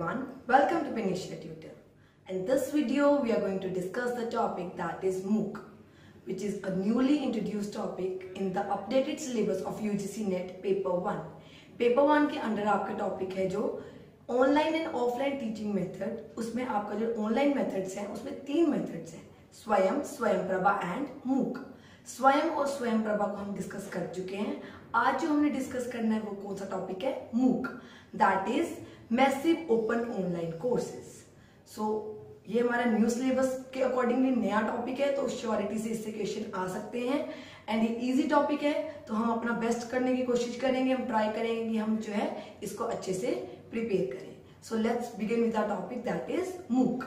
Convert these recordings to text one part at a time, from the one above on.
everyone, welcome to Panisha Tutor. In this video, we are going to discuss the topic that is MOOC, which is a newly introduced topic in the updated syllabus of UGC NET paper 1. Paper one के under आपका topic है जो online and offline teaching method उसमें आपका जो online methods हैं उसमें तीन मेथड्स हैं स्वयं स्वयं प्रभा एंड मूक स्वयं और स्वयं प्रभा को हम डिस्कस कर चुके हैं। आज जो हमने डिस्कस करना है वो कौन सा टॉपिक है? MOOC that is massive open online courses so ये हमारा न्यू सिलेबस के अकॉर्डिंगली नया टॉपिक है तो श्योरिटी से इससे क्वेश्चन आ सकते हैं। एंड ये इजी टॉपिक है तो हम अपना बेस्ट करने की कोशिश करेंगे, हम ट्राई करेंगे कि हम जो है इसको अच्छे से प्रिपेयर करें। So let's begin with the topic that is MOOC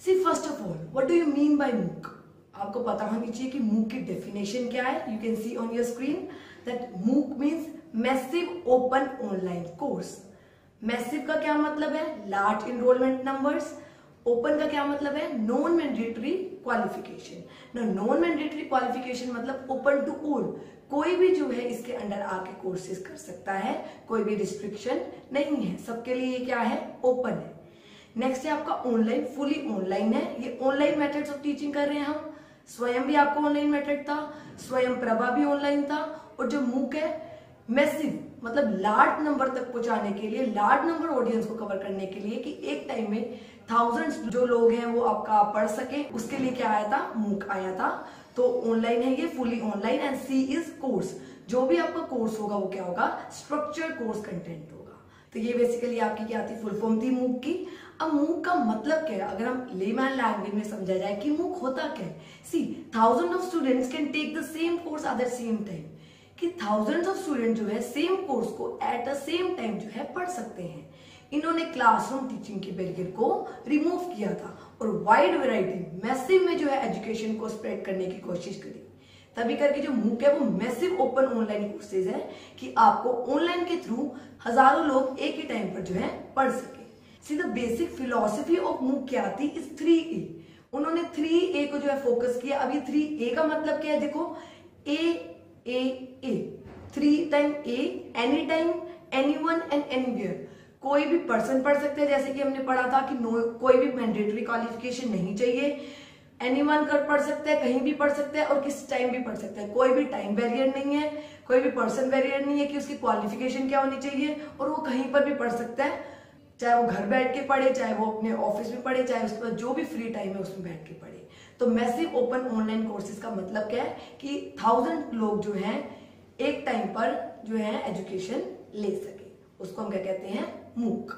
see first of all what do you mean by MOOC आपको पता होनी चाहिए कि मूक की डेफिनेशन क्या है? You can see on your screen that MOOC means massive open online course massive का क्या मतलब है? लार्ज इनरोलमेंट नंबर्स ओपन का क्या मतलब है? Non mandatory qualification non mandatory qualification मतलब ओपन टू ऑल कोई भी जो है इसके अंडर आके कोर्सेज कर सकता है। कोई भी रिस्ट्रिक्शन नहीं है। सबके लिए क्या है? ओपन है। नेक्स्ट है आपका ऑनलाइन फुली ऑनलाइन है। ये ऑनलाइन मेथड्स ऑफ़ टीचिंग कर रहे हैं हम। स्वयं भी आपका ऑनलाइन मेथड था, स्वयं प्रभा भी ऑनलाइन था, और जो मूक है मैसिव मतलब लार्ज नंबर तक पहुँचाने के लिए लार्ज नंबर ऑडियंस को कवर करने के लिए कि एक टाइम में थाउजेंड्स जो लोग हैं वो आपका पढ़ सके। उसके लिए क्या आया था? मूक आया था। तो ऑनलाइन है ये fully online and see is course जो भी आपका कोर्स होगा, वो क्या होगा? स्ट्रक्चर कोर्स कंटेंट होगा। तो ये बेसिकली आपकी क्या थी? फुल फॉर्म थी मूक की। अब मूक का मतलब क्या है? अगर हम लेमैन लैंग्वेज में समझा जाए कि मूक होता क्या है? See thousand of students can take the same course at the same time कि थाउजेंड्स ऑफ़ स्टूडेंट जो है सेम कोर्स को एट द सेम टाइम जो है, पढ़ सकते हैं। इन्होंने क्लासरूम टीचिंग के बैरियर को रिमूव किया था और वाइड वेराइटी मैसिव में जो है एजुकेशन को स्प्रेड करने की कोशिश करी। तभी करके जो मूक है वो मैसिव ओपन ऑनलाइन कोर्सेज है कि आपको ऑनलाइन के थ्रू हज़ारों लोग एक ही टाइम पर जो है, पढ़ सके। See the basic philosophy of आती इज़ थ्री ए उन्होंने थ्री ए को जो है फोकस किया। अभी थ्री ए का मतलब क्या है? देखो A A A three time A any time anyone and anywhere कोई भी पर्सन पढ़ सकते हैं। जैसे कि हमने पढ़ा था कि नो कोई भी मैंडेटरी क्वालिफिकेशन नहीं चाहिए। एनी वन कर पढ़ सकते हैं, कहीं भी पढ़ सकते हैं और किस टाइम भी पढ़ सकते हैं। कोई भी टाइम बैरियर नहीं है। कोई भी पर्सन बैरियर नहीं है कि उसकी क्वालिफिकेशन क्या होनी चाहिए और वो कहीं पर भी पढ़ सकता है। चाहे वो घर बैठ के पढ़े, चाहे वो अपने ऑफ़िस में पढ़े, चाहे उसके पास जो भी फ्री टाइम है, उसमें बैठ के पढ़े। तो मैसिव ओपन ऑनलाइन कोर्सेज का मतलब क्या है कि थाउज़ेंड लोग जो हैं, एक टाइम पर जो है एजुकेशन ले सके। उसको हम क्या कहते हैं? MOOC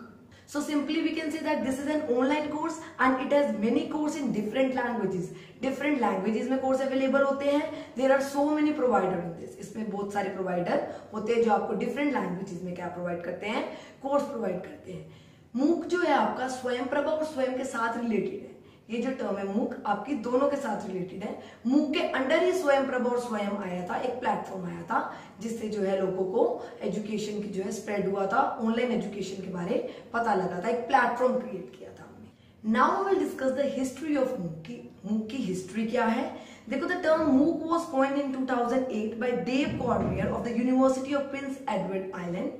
so simply we can see that this is an online course and it has many course in different languages different languages में कोर्स अवेलेबल होते हैं। There are so many provider in this इसमें बहुत सारे provider होते हैं जो आपको डिफरेंट लैंग्वेजेस में क्या प्रोवाइड करते हैं? कोर्स प्रोवाइड करते हैं। मूक जो है आपका स्वयं प्रभा और स्वयं के साथ रिलेटेड है। ये जो टर्म है मूक, आपकी दोनों के साथ रिलेटेड है। मूक के अंडर ही स्वयं प्रभा और स्वयं आया था, एक प्लेटफॉर्म आया था, जिससे जो है लोगों को एजुकेशन की जो है स्प्रेड हुआ था ऑनलाइन एजुकेशन के बारे पता लगा था, एक प्लेटफॉर्म क्रिएट किया था हमने। Now will discuss the history of MOOC की मूक की हिस्ट्री क्या है? देखो the term MOOC was coin in 2008 by Dave Cormier of the university of Prince Edward Island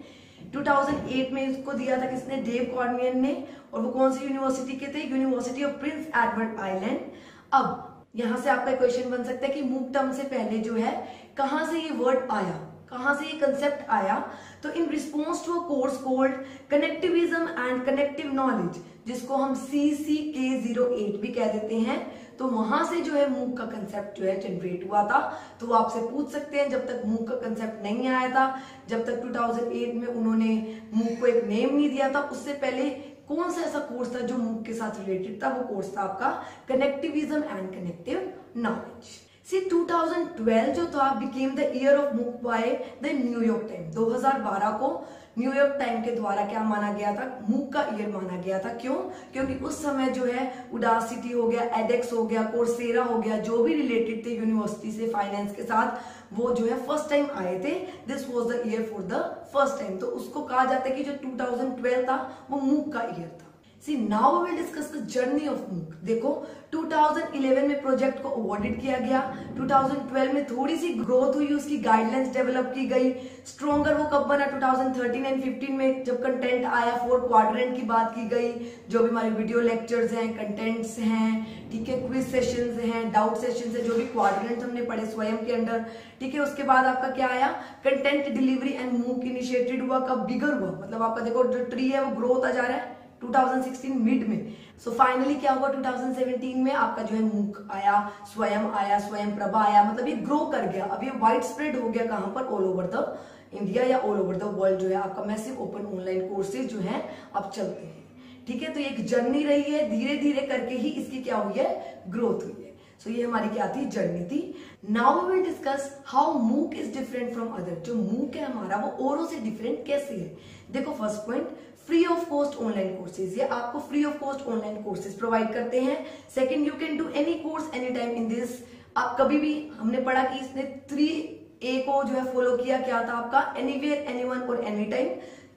2008 में इसको दिया था किसने? डेव कॉर्मियन ने। और वो कौन सी यूनिवर्सिटी के थे? University of Prince Edward Island. अब यहाँ से आपका क्वेश्चन बन सकता है कि मूक टर्म से पहले जो है, कहाँ से ये वर्ड आया? कहाँ से ये कंसेप्ट आया? तो in response to a course called connectivism and connective knowledge जिसको हम सी सी के ज़ीरो एट भी कह देते हैं तो वहाँ से जो है मूक का कंसेप्ट जो है जनरेट हुआ था। तो वो आपसे पूछ सकते हैं, जब तक मूक का कंसेप्ट नहीं आया था, जब तक 2008 में उन्होंने मूक को एक नेम नहीं दिया था, उससे पहले कौन सा ऐसा कोर्स था जो मूक के साथ रिलेटेड था? वो कोर्स था आपका connectivism and connective knowledge see 2012 जो था became the year of MOOC by the New York time 2012 को। न्यूयॉर्क टाइम के द्वारा क्या माना गया था? मूक का ईयर माना गया था। क्यों? क्योंकि उस समय जो है उडासिटी हो गया एडेक्स हो गया कोर्सेरा हो गया, जो भी रिलेटेड थे यूनिवर्सिटी से फाइनेंस के साथ, वो जो है फ़र्स्ट टाइम आए थे। This was the year for the first time तो उसको कहा जाता है कि जो 2012 था, वो मूक का ईयर था। See now will discuss the journey of MOOC देखो 2011 में प्रोजेक्ट को अवॉर्डेड किया गया। 2012 में थोड़ी सी ग्रोथ हुई, उसकी गाइडलाइंस डेवलप की गई। स्ट्रॉन्गर वो कब बना? 2013 एंड 15 में जब कंटेंट आया फोर क्वाड्रेंट की बात की गई। जो भी हमारे वीडियो लेक्चर्स हैं कंटेंट्स हैं, ठीक है क्विज सेशंस हैं डाउट सेशंस है, जो भी क्वाड्रेंट हमने पढ़े स्वयं के अंडर ठीक है, उसके बाद आपका क्या आया? Content delivery and MOOC initiated हुआ, कब बिगर हुआ? मतलब आपका देखो, जो ट्री है, वो ग्रोथ आ जा रहा है। 2016 मिड में। सो so फाइनली क्या हुआ? 2017 में आपका जो है मूक आया स्वयं आया स्वयं प्रभा आया मतलब ये ग्रो कर गया। अब ये वाइड स्प्रेड हो गया कहाँ पर? ऑल ओवर द इंडिया या ऑल ओवर द वर्ल्ड जो है आपका मैसिव ओपन ऑनलाइन कोर्सेज जो है अब चलते हैं। ठीक है? तो एक जर्नी रही है धीरे धीरे करके ही इसकी क्या हुई है? ग्रोथ हुई है। सो so, ये हमारी क्या थी? जर्नी थी। Now we will discuss how MOOC is different from other जो मूक है हमारा वो औरों से डिफरेंट कैसे है? देखो first point free of cost online courses ये आपको free of cost online courses provide करते हैं. Second you can do any course any time in this आप कभी भी, हमने पढ़ा कि इसने थ्री ए को जो है फॉलो किया, क्या था आपका? एनी वेयर एनी वन और एनी टाइम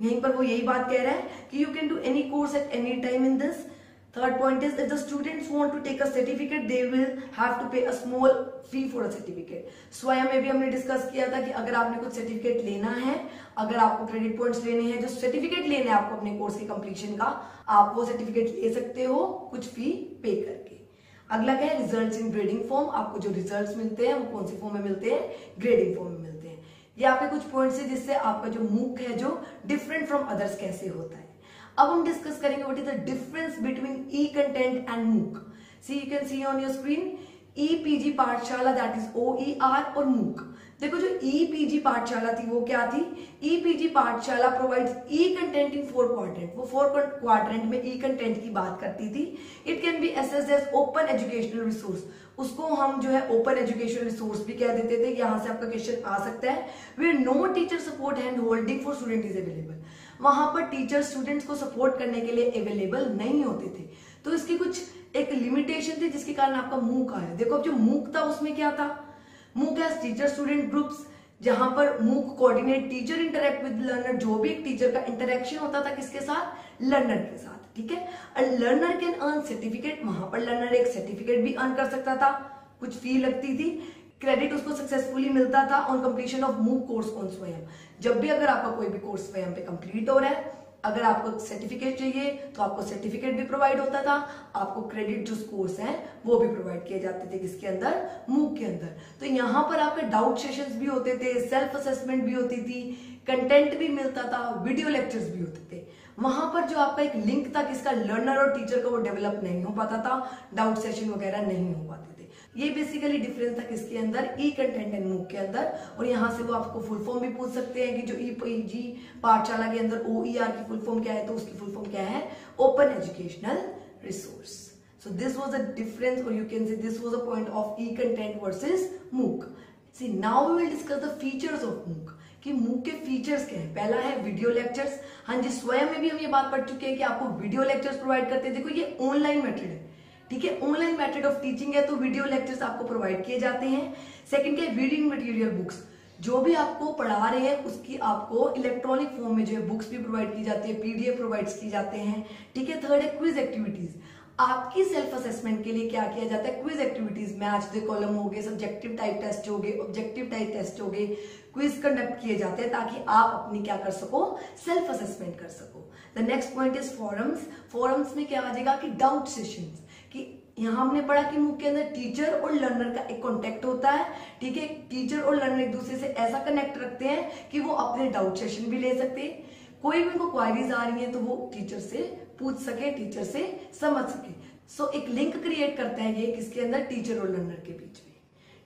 यहीं पर वो यही बात कह रहा है कि you can do any course at any time in this Third point is if the students want to take a certificate, they will have to pay a small fee for a certificate. स्वयं में भी हमने discuss किया था कि अगर आपने कुछ सर्टिफिकेट लेना है अगर आपको क्रेडिट पॉइंट्स लेने हैं जो सर्टिफिकेट लेने हैं आपको अपने कोर्स के कंप्लीशन का आप वो सर्टिफिकेट ले सकते हो कुछ फ़ी पे करके। अगला क्या है? रिज़ल्ट इन ग्रेडिंग फॉर्म आपको जो रिज़ल्ट मिलते हैं वो कौन से फॉर्म में मिलते हैं? ग्रेडिंग फॉर्म में मिलते हैं। ये आपके कुछ पॉइंट्स है जिससे आपका जो मूक है जो डिफरेंट फ्रॉम अदर्स कैसे होता है। अब हम डिस्कस करेंगे what is the difference between E content and MOOC see you can see on your screen E PG Pathshala that is O E R और मूक देखो जो ई पीजी पाठशाला थी, वो क्या थी? E PG Pathshala provides E content in four quadrant वो four quadrant में ई कंटेंट की बात करती थी. It can be accessed as open educational resource उसको हम जो है ओपन एजुकेशन रिसोर्स भी कह देते थे यहाँ से आपका क्वेश्चन आ सकता है. Way no teacher support hand holding for student is available वहाँ पर टीचर स्टूडेंट्स को सपोर्ट करने के लिए अवेलेबल नहीं होते थे। तो इसकी कुछ एक लिमिटेशन थी जिसके कारण आपका मूक आया। देखो अब जो मूक था, उसमें क्या था? मूक एज टीचर स्टूडेंट ग्रुप्स जहाँ पर MOOC coordinate teacher interact with learner जो भी एक टीचर का इंटरेक्शन होता था किसके साथ? लर्नर के साथ, ठीक है? लर्नर कैन अर्न सर्टिफिकेट वहाँ पर लर्नर एक सर्टिफिकेट भी अर्न कर सकता था। कुछ फ़ी लगती थी क्रेडिट उसको सक्सेसफुली मिलता था on completion of MOOC course on Swayam. जब भी अगर आपका कोई भी कोर्स स्वयं पे कंप्लीट हो रहा है, अगर आपको सर्टिफिकेट चाहिए तो आपको सर्टिफिकेट भी प्रोवाइड होता था। आपको क्रेडिट जो कोर्स है, वो भी प्रोवाइड किए जाते थे किसके अंदर मूक के अंदर। तो यहाँ पर आपके डाउट सेशंस भी होते थे सेल्फ असेसमेंट भी होती थी कंटेंट भी मिलता था वीडियो लेक्चर्स भी होते थे। वहाँ पर जो आपका एक लिंक था किसका लर्नर और टीचर का वो डेवलप नहीं हो पाता था डाउट सेशन वगैरह नहीं हो पाते ये बेसिकली डिफरेंस था किसके अंदर? ई कंटेंट एंड मूक के अंदर। और यहाँ से वो आपको फुल फॉर्म भी पूछ सकते हैं कि जो ई पी जी पाठशाला के अंदर ओ ई आर की फुल फॉर्म क्या है तो उसकी फुल फॉर्म क्या है? Open educational resource so this was a difference, or you can say this was a point of e-content versus MOOC. See, now we will discuss the features of MOOC. कि MOOC के features क्या है? पहला है video lectures हाँ जी, स्वयं में भी हम ये बात पढ़ चुके हैं कि आपको वीडियो लेक्चर्स प्रोवाइड करते हैं। देखो, ये ऑनलाइन मेथड है। ठीक है ऑनलाइन मेथड ऑफ़ टीचिंग है तो वीडियो लेक्चर्स आपको प्रोवाइड किए जाते हैं। सेकंड क्या रीडिंग मटेरियल बुक्स जो भी आपको पढ़ा रहे हैं, उसकी आपको इलेक्ट्रॉनिक फॉर्म में जो है बुक्स भी प्रोवाइड की जाती है पीडीएफ प्रोवाइड की जाते हैं। ठीक है थर्ड है क्विज एक्टिविटीज़ आपकी सेल्फ असेसमेंट के लिए क्या किया जाता है? Quiz activities match the column हो गए सब्जेक्टिव टाइप टेस्ट हो गए ऑब्जेक्टिव टाइप टेस्ट हो गए। क्विज कंडक्ट किए जाते हैं ताकि आप अपनी क्या कर सको? सेल्फ असेसमेंट कर सको। The next point is forums forums में क्या आ जाएगा कि डाउट सेशंस कि यहाँ हमने पढ़ा कि मुख के अंदर टीचर और लर्नर का एक कॉन्टेक्ट होता है। ठीक है? टीचर और लर्नर एक दूसरे से ऐसा कनेक्ट रखते हैं कि वो अपने डाउट सेशन भी ले सकते हैं। कोई भी उनको क्वायरीज आ रही है तो वो टीचर से पूछ सके टीचर से समझ सके। सो so, एक लिंक क्रिएट करता है ये किसके अंदर? टीचर और लर्नर के बीच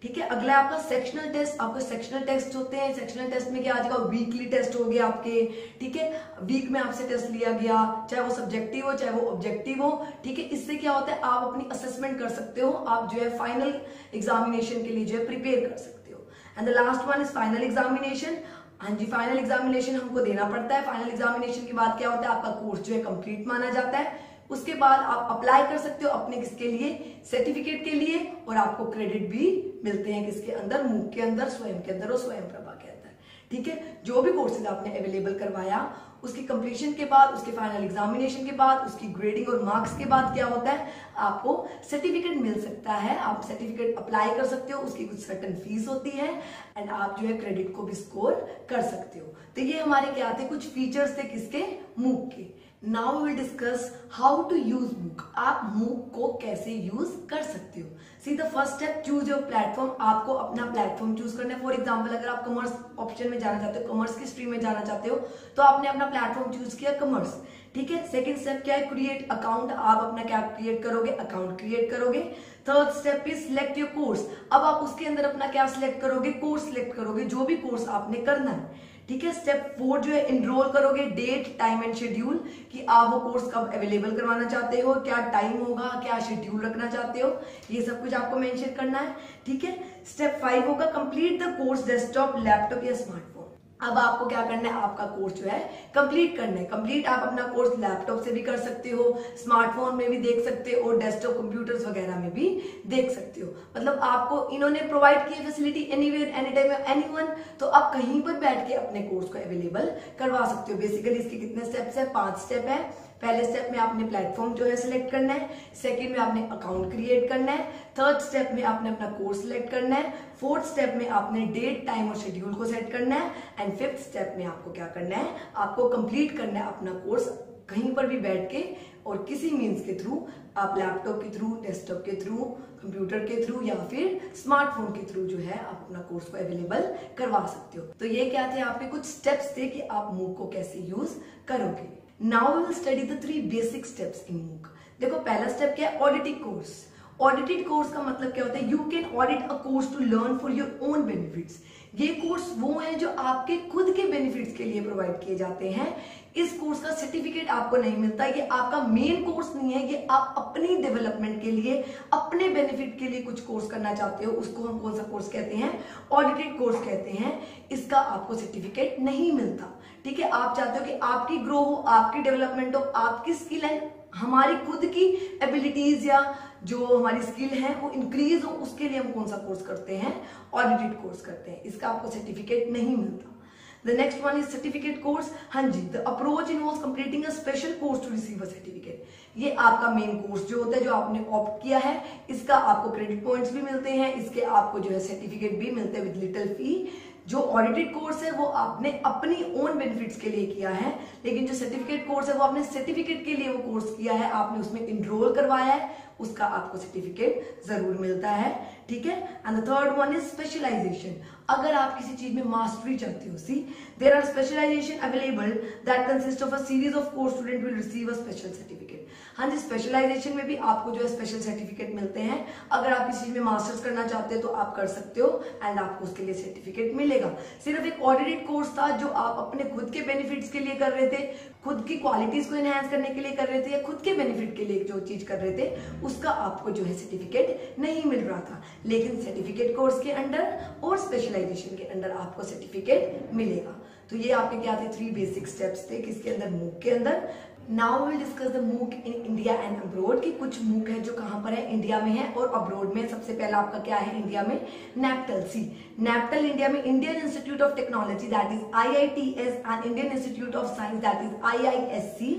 ठीक है? अगला आपका सेक्शनल टेस्ट आपका सेक्शनल टेस्ट होते हैं। सेक्शनल टेस्ट में क्या आ जाएगा वीकली टेस्ट हो गया आपके? ठीक है? वीक में आपसे टेस्ट लिया गया, चाहे वो सब्जेक्टिव हो, चाहे वो ऑब्जेक्टिव हो। ठीक है? इससे क्या होता है? आप अपनी असेसमेंट कर सकते हो। आप जो है फाइनल एग्जामिनेशन के लिए जो है प्रिपेयर कर सकते हो। And the last one is final examination हाँ जी फाइनल एग्जामिनेशन हमको देना पड़ता है। फाइनल एग्जामिनेशन के बाद क्या होता है? आपका कोर्स जो है कंप्लीट माना जाता है। उसके बाद आप अप्लाई कर सकते हो अपने किसके लिए? सर्टिफिकेट के लिए और आपको क्रेडिट भी मिलते हैं किसके अंदर? मुख के अंदर, स्वयं के अंदर और स्वयं प्रभा के अंदर। ठीक है? जो भी कोर्सेज आपने अवेलेबल करवाया, उसकी कंप्लीशन के बाद, उसके फाइनल एग्जामिनेशन के बाद, उसकी ग्रेडिंग और मार्क्स के बाद क्या होता है? आपको सर्टिफिकेट मिल सकता है। आप सर्टिफिकेट अप्लाई कर सकते हो, उसकी कुछ सर्टन फ़ीस होती है एंड आप जो है क्रेडिट को भी स्कोर कर सकते हो। तो ये हमारे क्या थे? कुछ फीचर्स थे किसके? मूक के। Now will discuss how to use MOOC आप मूक को कैसे यूज़ कर सकते हो? See the first step choose your platform आपको अपना प्लेटफॉर्म चूज़ करना है. फॉर एग्ज़ाम्पल अगर आप कॉमर्स ऑप्शन में जाना चाहते हो कॉमर्स की स्ट्रीम में जाना चाहते हो तो आपने अपना प्लेटफॉर्म चूज़ किया कॉमर्स ठीक है? सेकेंड स्टेप क्या है? क्रिएट अकाउंट आप अपना क्या क्रिएट करोगे? अकाउंट क्रिएट करोगे. Third step is select your course अब आप उसके अंदर अपना क्या सिलेक्ट करोगे? कोर्स सिलेक्ट करोगे. जो भी कोर्स आपने करना है. ठीक है स्टेप फोर जो है इनरोल करोगे डेट टाइम एंड शेड्यूल कि आप वो कोर्स कब अवेलेबल करवाना चाहते हो, क्या टाइम होगा, क्या शेड्यूल रखना चाहते हो, ये सब कुछ आपको मेंशन करना है, ठीक है? स्टेप फाइव होगा complete the course desktop laptop या स्मार्टफ़ोन अब आपको क्या करना है? आपका कोर्स जो है कंप्लीट करना है। कंप्लीट आप अपना कोर्स लैपटॉप से भी कर सकते हो स्मार्टफ़ोन में भी देख सकते हो और डेस्कटॉप कंप्यूटर्स वगैरह में भी देख सकते हो। मतलब आपको इन्होंने प्रोवाइड की facility anywhere any time anyone तो आप कहीं पर बैठ के अपने कोर्स को अवेलेबल करवा सकते हो। बेसिकली इसके कितने स्टेप्स है? पाँच स्टेप है। पहले स्टेप में आपने प्लेटफॉर्म जो है सिलेक्ट करना है सेकंड में आपने अकाउंट क्रिएट करना है थर्ड स्टेप में आपने अपना कोर्स सिलेक्ट करना है फोर्थ स्टेप में आपने डेट टाइम और शेड्यूल को सेट करना है एंड फिफ्थ स्टेप में आपको क्या करना है, आपको कंप्लीट करना है अपना कोर्स कहीं पर भी बैठ के और किसी मीन्स के थ्रू आप लैपटॉप के थ्रू डेस्कटॉप के थ्रू कंप्यूटर के थ्रू या फिर स्मार्टफ़ोन के थ्रू जो है आप अपना कोर्स को अवेलेबल करवा सकते हो। तो ये क्या थे आपके कुछ स्टेप्स थे कि आप मूव को कैसे यूज़ करोगे। Now we will study the three basic steps in MOOC देखो, पहला स्टेप क्या है? ऑडिटिंग कोर्स ऑडिटेड कोर्स का मतलब क्या होता है? You can audit a course to learn for your own benefits ये कोर्स वो है जो आपके खुद के बेनिफिट्स के लिए प्रोवाइड किए जाते हैं। इस कोर्स का सर्टिफिकेट आपको नहीं मिलता। ये आपका मेन कोर्स नहीं है। ये आप अपनी डेवलपमेंट के लिए, अपने बेनिफिट के लिए कुछ कोर्स करना चाहते हो। उसको हम कौन सा कोर्स कहते हैं? ऑडिटेड कोर्स कहते हैं। इसका आपको सर्टिफिकेट नहीं मिलता। ठीक है, आप चाहते हो कि आपकी ग्रो हो आपकी डेवलपमेंट हो आपकी स्किल एंड हमारी खुद की एबिलिटीज या जो हमारी स्किल है, वो इंक्रीज हो, उसके लिए हम कौन सा कोर्स करते हैं? ऑडिटेड कोर्स करते हैं। इसका आपको सर्टिफिकेट नहीं मिलता। The next one is certificate course हाँ जी the approach involve completing a special course to receive a certificate ये आपका मेन कोर्स जो होता है, जो आपने ऑप्ट किया है, इसका आपको क्रेडिट पॉइंट्स भी मिलते हैं, इसके आपको जो है सर्टिफिकेट भी मिलते हैं विद लिटिल फ़ी जो ऑडिटेड कोर्स है, वो आपने अपनी ओन बेनिफिट्स के लिए किया है, लेकिन जो सर्टिफिकेट कोर्स है, वो आपने सर्टिफिकेट के लिए वो कोर्स किया है, आपने उसमें इनरोल करवाया है, उसका आपको सर्टिफिकेट ज़रूर मिलता है, ठीक है? And the third one is specialisation अगर आप किसी चीज़ में मास्टरी चाहते हो see there are specialisation available that consist of a series of course student will receive a special certificate हाँ जी स्पेशलाइजेशन में भी आपको जो है स्पेशल सर्टिफिकेट मिलते हैं। अगर आप किसी चीज़ में मास्टर्स करना चाहते हो तो आप कर सकते हो एंड आपको उसके लिए सर्टिफिकेट मिलेगा। सिर्फ़ एक ऑडिटेड कोर्स था जो आप अपने खुद के बेनिफिट्स के लिए कर रहे थे, खुद की क्वालिटीज को एनहेंस करने के लिए कर रहे थे या खुद के बेनिफिट के लिए जो चीज़ कर रहे थे, उसका आपको जो है सर्टिफिकेट नहीं मिल रहा था। लेकिन सर्टिफिकेट कोर्स के अंडर और स्पेशलाइजेशन के अंडर आपको सर्टिफिकेट मिलेगा। तो ये आपके क्या थे? थ्री बेसिक स्टेप्स थे किसके अंदर? मूक के अंदर। नाउ विल डिस्कस द मूक इन इंडिया एंड अब्रोड की कुछ मूक है जो कहाँ पर है? इंडिया में है और अब्रोड में सबसे पहला आपका क्या है इंडिया में? नेप्टल सी नेप्टल इंडिया में Indian institute of technology that is I I T S and Indian institute of science that is I I S C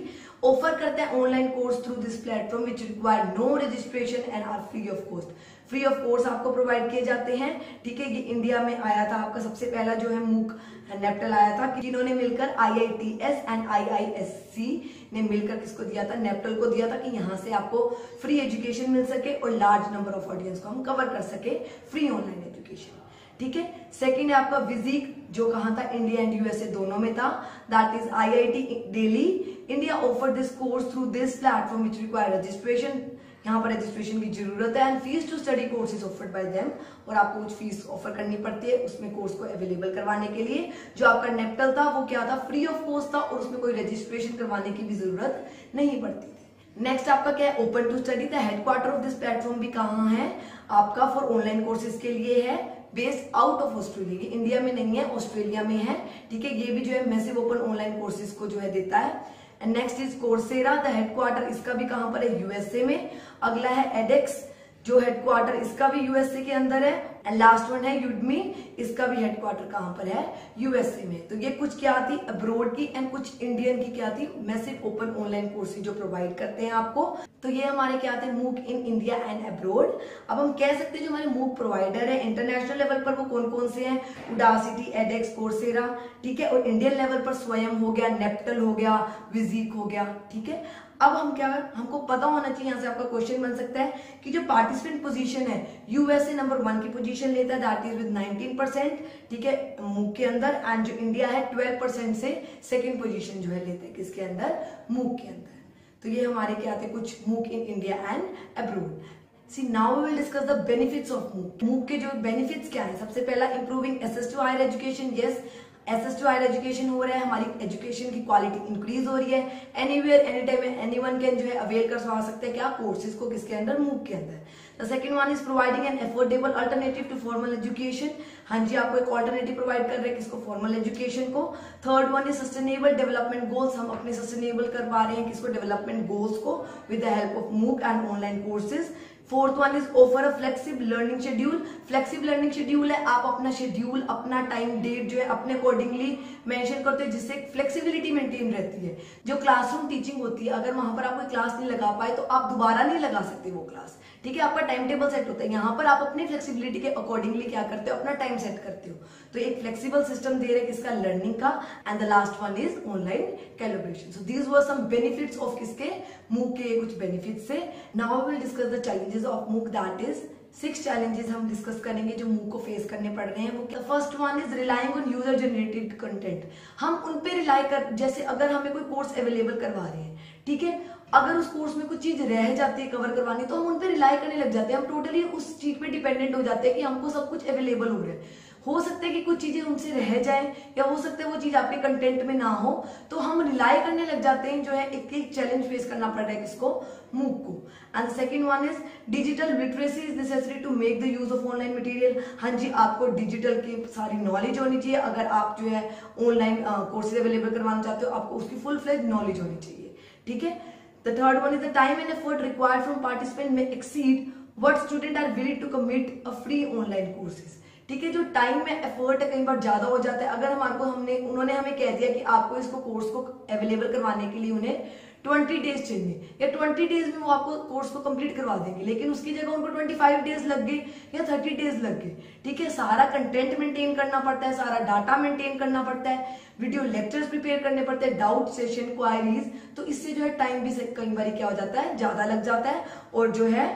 offer करते हैं online course through this platform which require no registration and are free of cost free of course आपको provide किए जाते हैं। ठीक है, ये India में आया था आपका सबसे पहला जो है मूक नेप्टल आया था, जिन्होंने मिलकर आईआईटीएस एंड आईआईएससी ने मिलकर किसको दिया था? नेप्टल को दिया था कि यहाँ से आपको फ्री एजुकेशन मिल सके और लार्ज नंबर ऑफ़ ऑडियंस को हम कवर कर सके फ्री ऑनलाइन एजुकेशन ठीक है सेकेंड है आपका विजिक जो कहा था? इंडिया एंड यूएसए दोनों में था। That is IIT Delhi India offer this course through this platform which require registration यहाँ पर रजिस्ट्रेशन की ज़रूरत है and fees to study course is offered by them और आपको कुछ फ़ीस ऑफ़र करनी पड़ती है उसमें कोर्स को अवेलेबल करवाने के लिए। जो आपका नेपटल था, वो क्या था? फ्री ऑफ़ कॉस्ट था, और उसमें कोई रजिस्ट्रेशन करवाने की भी ज़रूरत नहीं पड़ती थी। नेक्स्ट आपका क्या है? Open to study the headquarter of this platform भी कहाँ है? आपका फॉर ऑनलाइन कोर्सेज के लिए है based out of Australia India में नहीं है ऑस्ट्रेलिया में है, ठीक है? ये भी जो है मैसिव ओपन ऑनलाइन कोर्सेज को जो है देता है। And next is Coursera the headquarter इसका भी कहाँ पर है? यूएसए में। अगला है एडेक्स जो हेडक्वार्टर इसका भी यूएसए के अंदर है। एंड लास्ट वन है यूडमी इसका भी हेडक्वार्टर कहाँ पर है? यूएसए में। तो ये कुछ क्या थी? अब्रोड की एंड कुछ इंडियन की क्या थी? मैसिव ओपन ऑनलाइन कोर्सेज जो प्रोवाइड करते हैं आपको। तो ये हमारे क्या आते हैं मूक इन इंडिया एंड अब्रोड अब हम कह सकते हैं जो हमारे मूक प्रोवाइडर है इंटरनेशनल लेवल पर वो कौन कौन से हैं? उडासिटी एडेक्स कोर्सेरा ठीक है? और इंडियन लेवल पर स्वयं हो गया नेप्टल हो गया विजीक हो गया, ठीक है? अब हम क्या, हमको पता होना चाहिए, यहाँ से आपका क्वेश्चन बन सकता है कि जो पार्टिसिपेंट पोजीशन है यूएसए नंबर वन की पोजीशन लेता है दैट इज़ विद 19 परसेंट ठीक है? मूक के अंदर एंड जो इंडिया है 12 परसेंट से सेकेंड पोजीशन जो है लेते हैं, किसके अंदर? मूक के अंदर। तो ये हमारे क्या थे? कुछ MOOC in India and abroad see now we will discuss the benefits of MOOC MOOC के जो बेनिफिट्स क्या है? सबसे पहला improving access to higher education yes access to higher education हो रहा है, हमारी एजुकेशन की क्वालिटी इंक्रीज हो रही है. Anywhere any time anyone can जो है अवेयर कर सकते हैं क्या? कोर्सेज को किसके अंदर? मूक के अंदर. The second one is providing an affordable alternative to formal education हाँ जी, आपको एक ऑल्टरनेटिव प्रोवाइड कर रहे हैं किसको? फॉर्मल एजुकेशन को. Third one is sustainable development goals हम अपने सस्टेनेबल कर पा रहे हैं किसको? डेवलपमेंट गोल्स को with the help of MOOC and online courses fourth one is offer a flexible learning schedule flexible learning schedule है, आप अपना शेड्यूल अपना टाइम डेट जो है, अपने अकॉर्डिंगली मेंशन करते हो, जिससे फ्लेक्सिबिलिटी मेंटेन रहती है। जो क्लासरूम टीचिंग होती है, अगर वहाँ पर आप कोई क्लास नहीं लगा पाए तो आप दोबारा नहीं लगा सकते वो क्लास ठीक है, आपका टाइम टेबल सेट होता है। यहाँ पर आप अपनी फ्लेक्सिबिलिटी के अकॉर्डिंगली क्या करते हो, अपना टाइम सेट करते हो। तो एक फ्लेक्सिबल सिस्टम दे रहे किसका? लर्निंग का। And the last one is online calibration so these were some benefits of किसके? मूक के कुछ बेनिफिट्स से। Now will discuss the challenges of MOOC that is six challenges हम डिस्कस करेंगे जो मूक को फेस करने पड़ रहे हैं। वो क्या first one is relying on user generated content हम उन पे रिलाई कर, जैसे अगर हमें कोई कोर्स अवेलेबल करवा रहे हैं, ठीक है? अगर उस कोर्स में कुछ चीज़ रह जाती है कवर करवानी तो हम उन पर रिलाई करने लग जाते हैं। हम टोटली उस चीज़ पे डिपेंडेंट हो जाते हैं कि हमको सब कुछ अवेलेबल हो रहा है। हो सकता है कि कुछ चीज़ें उनसे रह जाए, या हो सकता है वो चीज़ आपके कंटेंट में ना हो तो हम रिलाई करने लग जाते हैं, जो है एक एक चैलेंज फेस करना पड़ रहा है किसको? मूक को। And second one is digital literacy is necessary to make the use of online material हाँ जी, आपको डिजिटल की सारी नॉलेज होनी चाहिए। अगर आप जो है ऑनलाइन कोर्सेज अवेलेबल करवाना चाहते हो, आपको उसकी फुल फ्लेज नॉलेज होनी चाहिए। ठीक है? The third one is the time and effort required from participant may exceed what student are willing to commit a free online courses. ठीक है जो टाइम में एफर्ट है कई बार ज़्यादा हो जाता है अगर हमारे को हमने उन्होंने हमें कह दिया कि आपको इसको कोर्स को अवेलेबल करवाने के लिए उन्हें ट्वेंटी डेज़ चाहिए। या ट्वेंटी डेज़ में वो आपको कोर्स को कंप्लीट करवा देंगे, लेकिन उसकी जगह उनको ट्वेंटी फाइव डेज़ लग गए या थर्टी डेज़ लग गए। ठीक है, सारा कंटेंट मेंटेन करना पड़ता है, सारा डाटा मेंटेन करना पड़ता है वीडियो लेक्चर्स प्रिपेयर करने पड़ते हैं डाउट सेशन क्वायरीज तो इससे जो है टाइम भी कई बार क्या हो जाता है, ज़्यादा लग जाता है और जो है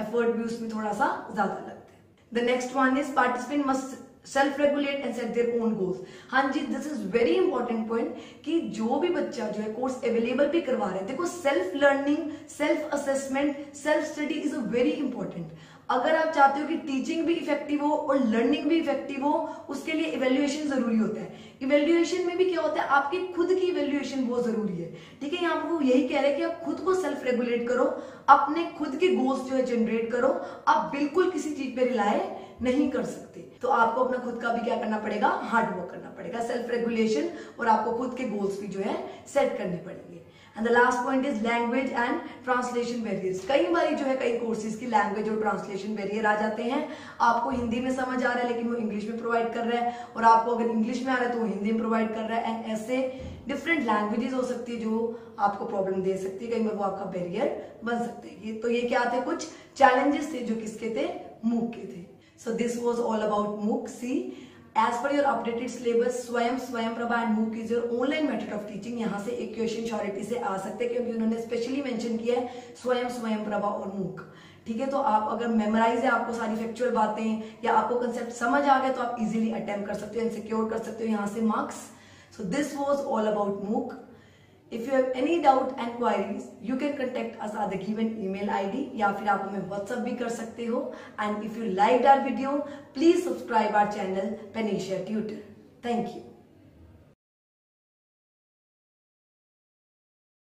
एफर्ट भी उसमें थोड़ा सा ज़्यादा लगता है। The next one is participant must self regulate and set their own goals हाँ जी this is very important point कि जो भी बच्चा जो है कोर्स अवेलेबल भी करवा रहे हैं। देखो self learning self assessment self study is a very important अगर आप चाहते हो कि टीचिंग भी इफ़ेक्टिव हो और लर्निंग भी इफ़ेक्टिव हो, उसके लिए इवेल्युएशन ज़रूरी होता है। इवेल्युएशन में भी क्या होता है, आपकी खुद की इवेल्युएशन बहुत ज़रूरी है। ठीक है यहाँ पर वो यही कह रहे हैं कि आप खुद को सेल्फ रेगुलेट करो, अपने खुद के गोल्स जो है जनरेट करो, आप बिल्कुल किसी चीज़ पे रिलाय नहीं कर सकते। तो आपको अपना खुद का भी क्या करना पड़ेगा? हार्ड वर्क करना पड़ेगा। सेल्फ रेगुलेशन और आपको खुद के गोल्स भी जो है सेट करने पड़ेंगे। And the last point is language and translation barriers कई बार जो है, कई कोर्सेज की लैंग्वेज और ट्रांसलेशन बैरियर आ जाते हैं। आपको हिंदी में समझ आ रहा है, लेकिन वो इंग्लिश में प्रोवाइड कर रहा है। और आपको अगर इंग्लिश में आ रहा है तो वो हिंदी में प्रोवाइड कर रहा है। एंड ऐसे डिफरेंट लैंग्वेजेस हो सकती है, जो आपको प्रॉब्लम दे सकती है। कई बार वो आपका बैरियर बन सकते हैं। तो ये क्या थे कुछ चैलेंजेस थे, जो किसके थे? मूक के थे। So this was all about MOOC, see as per your updated syllabus Swayam Swayam Prabha and MOOC is your online method of teaching यहाँ से एक क्वेश्चन श्योरिटी से आ सकते हैं क्योंकि उन्होंने स्पेशली मेंशन किया है स्वयं स्वयं प्रभा और मूक ठीक है तो आप अगर मेमोराइज है आपको सारी फैक्चुअल बातें या आपको कंसेप्ट समझ आ गया तो आप इजिली अटेम्प्ट कर सकते हो एंड सिक्योर कर सकते हो यहाँ से marks so this was all about MOOC If you have any doubt and queries, you can contact us at the given email ID या फिर आप हमें WhatsApp भी कर सकते हो and if you liked our video, please subscribe our channel Panisha Tutor. Thank you.